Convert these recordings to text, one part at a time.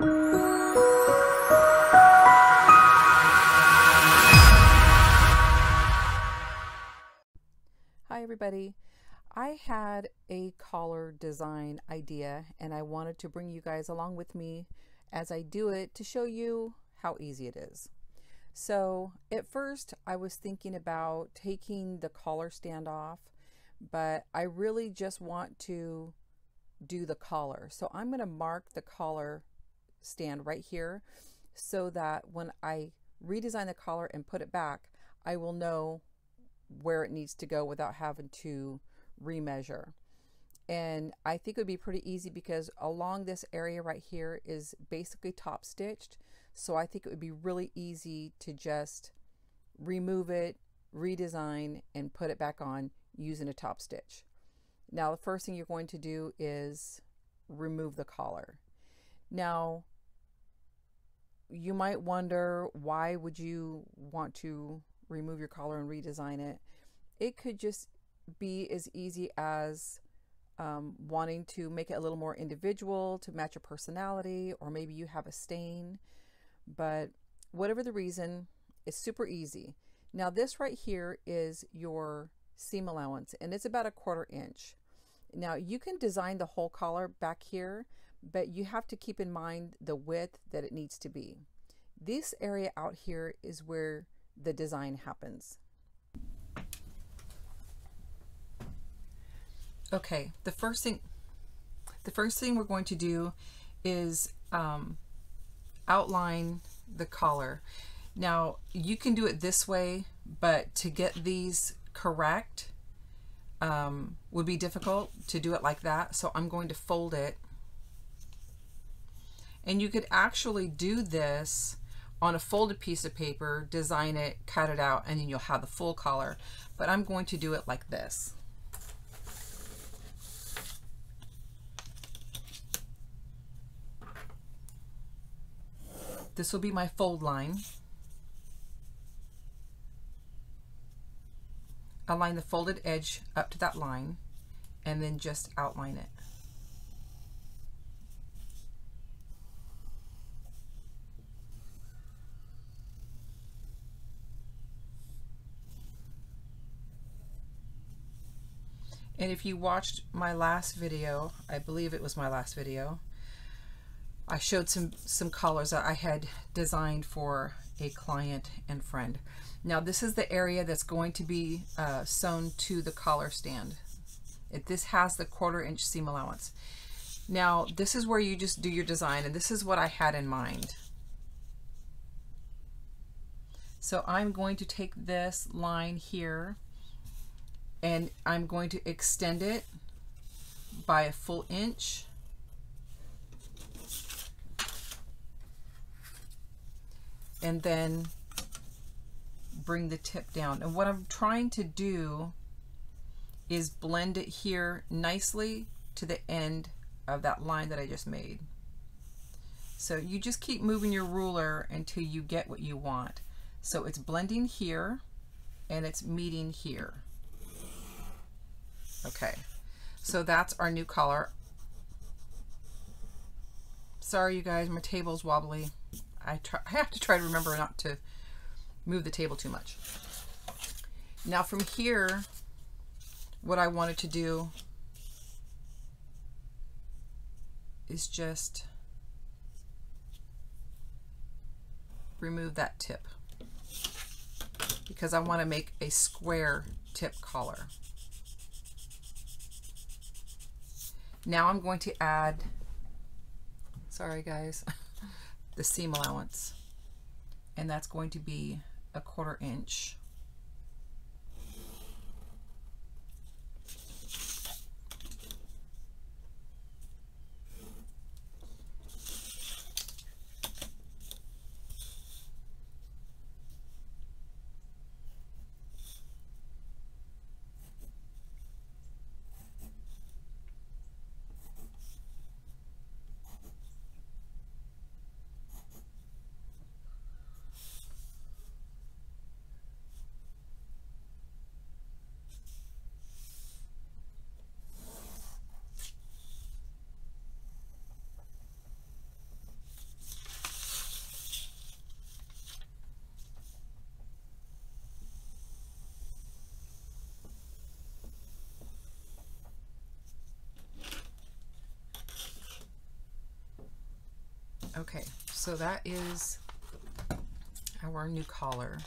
Hi everybody. I had a collar design idea and I wanted to bring you guys along with me as I do it to show you how easy it is. So at first I was thinking about taking the collar stand off, but I really just want to do the collar. So I'm going to mark the collar stand right here so that when I redesign the collar and put it back, I will know where it needs to go without having to remeasure. And I think it would be pretty easy because along this area right here is basically top stitched. So I think it would be really easy to just remove it, redesign, and put it back on using a top stitch. Now the first thing you're going to do is remove the collar. Now you might wonder why would you want to remove your collar and redesign it. It could just be as easy as um, wanting to make it a little more individual to match your personality, or maybe you have a stain. But whatever the reason, it's super easy. Now, this right here is your seam allowance, and it's about a quarter inch. Now, you can design the whole collar back here, but you have to keep in mind the width that it needs to be. This area out here is where the design happens. Okay, the first thing the first thing we're going to do is um, outline the collar. Now you can do it this way, but to get these correct um, would be difficult to do it like that. So I'm going to fold it. And you could actually do this on a folded piece of paper, design it, cut it out, and then you'll have the full collar. But I'm going to do it like this. This will be my fold line. Align the folded edge up to that line and then just outline it. And if you watched my last video, I believe it was my last video, I showed some, some collars that I had designed for a client and friend. Now this is the area that's going to be uh, sewn to the collar stand. It, this has the quarter inch seam allowance. Now this is where you just do your design and this is what I had in mind. So I'm going to take this line here and I'm going to extend it by a full inch. And then bring the tip down. And what I'm trying to do is blend it here nicely to the end of that line that I just made. So you just keep moving your ruler until you get what you want. So it's blending here and it's meeting here Okay, so that's our new collar. Sorry, you guys, my table's wobbly. I, try, I have to try to remember not to move the table too much. Now from here, what I wanted to do is just remove that tip because I want to make a square tip collar. Now I'm going to add, sorry guys, the seam allowance. And that's going to be a quarter inch. Okay, so that is our new collar.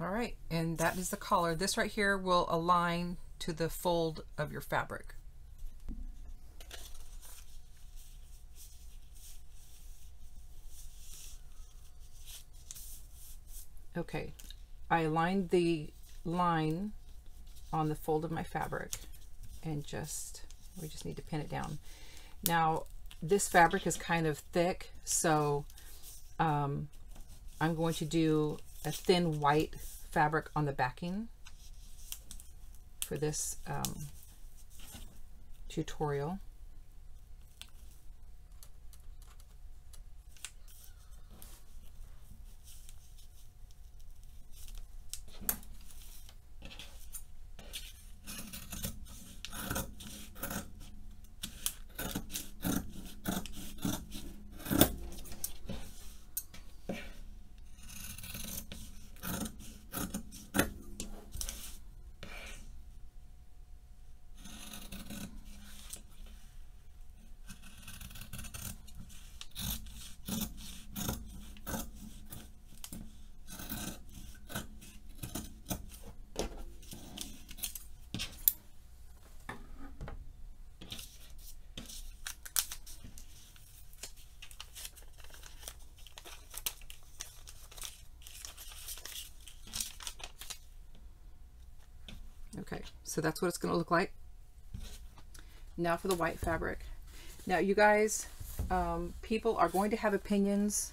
All right, and that is the collar. This right here will align the fold of your fabric. Okay, I aligned the line on the fold of my fabric and just, we just need to pin it down. Now, this fabric is kind of thick, so um, I'm going to do a thin white fabric on the backing for this um, tutorial. Okay, so that's what it's going to look like. Now for the white fabric. Now you guys, um, people are going to have opinions.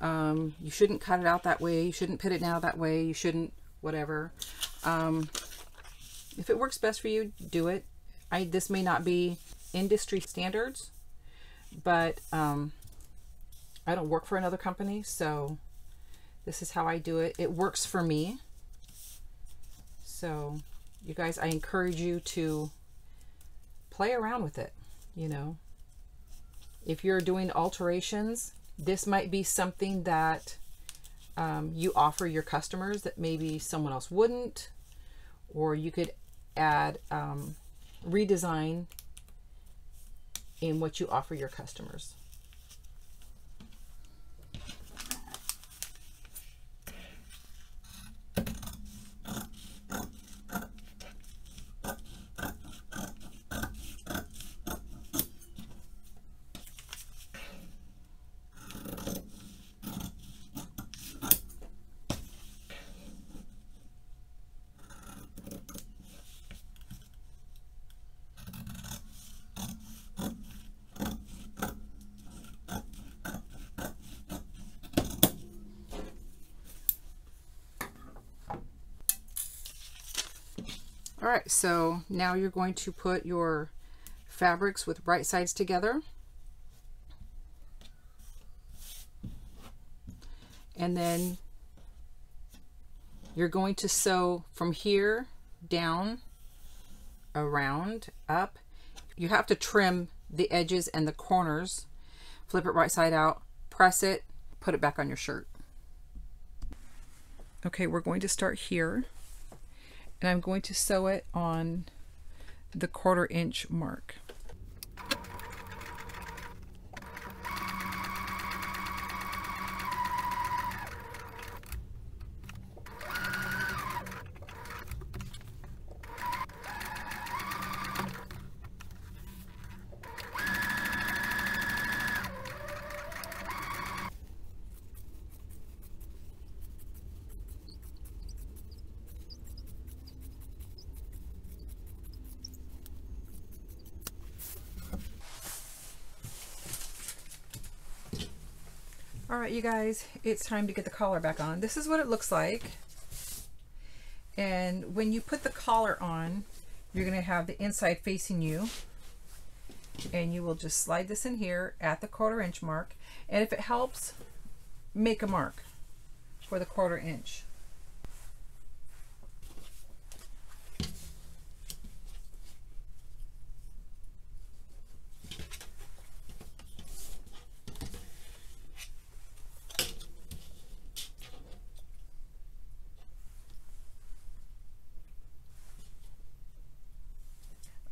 Um, you shouldn't cut it out that way. You shouldn't put it now that way. You shouldn't whatever. Um, if it works best for you, do it. I This may not be industry standards, but um, I don't work for another company, so this is how I do it. It works for me. So you guys, I encourage you to play around with it, you know. If you're doing alterations, this might be something that um, you offer your customers that maybe someone else wouldn't, or you could add um, redesign in what you offer your customers. All right, so now you're going to put your fabrics with right sides together. And then you're going to sew from here down, around, up. You have to trim the edges and the corners. Flip it right side out, press it, put it back on your shirt. Okay, we're going to start here and I'm going to sew it on the quarter inch mark. Right, you guys, it's time to get the collar back on. This is what it looks like. And when you put the collar on, you're going to have the inside facing you. And you will just slide this in here at the quarter inch mark. And if it helps, make a mark for the quarter inch.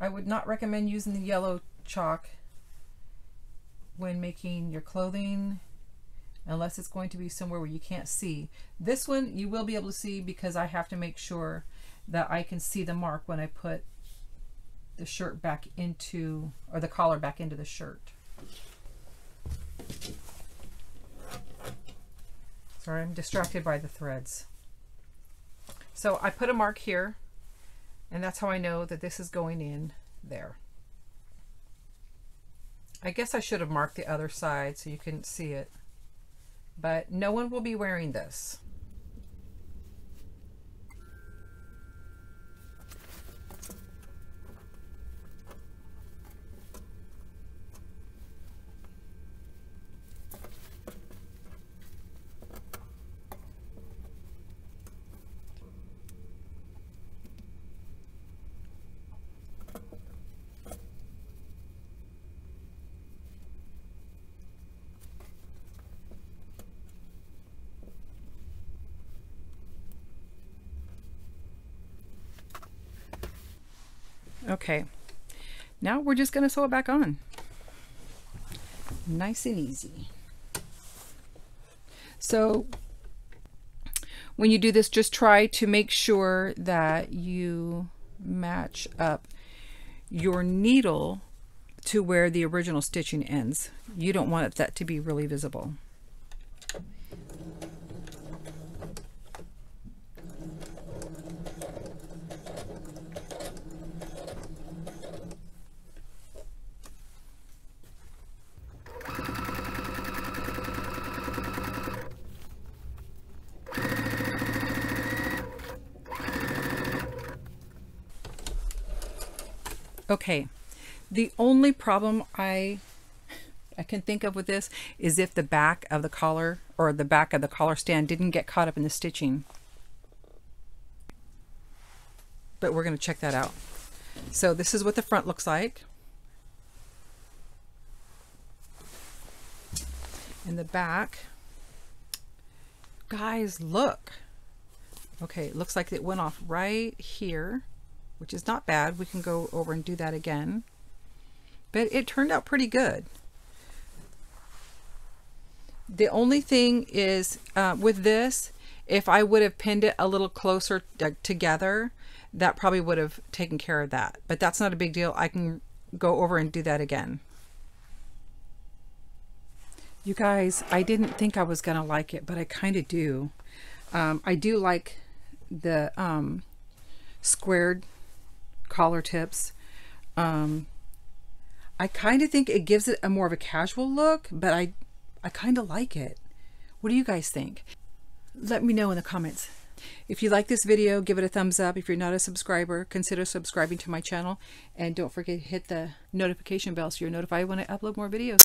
I would not recommend using the yellow chalk when making your clothing unless it's going to be somewhere where you can't see. This one you will be able to see because I have to make sure that I can see the mark when I put the shirt back into, or the collar back into the shirt. Sorry, I'm distracted by the threads. So I put a mark here, and that's how I know that this is going in there. I guess I should have marked the other side so you couldn't see it, but no one will be wearing this. Okay, now we're just going to sew it back on. Nice and easy. So when you do this, just try to make sure that you match up your needle to where the original stitching ends. You don't want that to be really visible. Okay, the only problem I I can think of with this is if the back of the collar or the back of the collar stand didn't get caught up in the stitching. But we're going to check that out. So this is what the front looks like. In the back, guys, look. Okay, it looks like it went off right here which is not bad. We can go over and do that again. But it turned out pretty good. The only thing is uh, with this, if I would have pinned it a little closer together, that probably would have taken care of that. But that's not a big deal. I can go over and do that again. You guys, I didn't think I was going to like it, but I kind of do. Um, I do like the um, squared collar tips. Um, I kind of think it gives it a more of a casual look, but I, I kind of like it. What do you guys think? Let me know in the comments. If you like this video, give it a thumbs up. If you're not a subscriber, consider subscribing to my channel. And don't forget to hit the notification bell so you're notified when I upload more videos.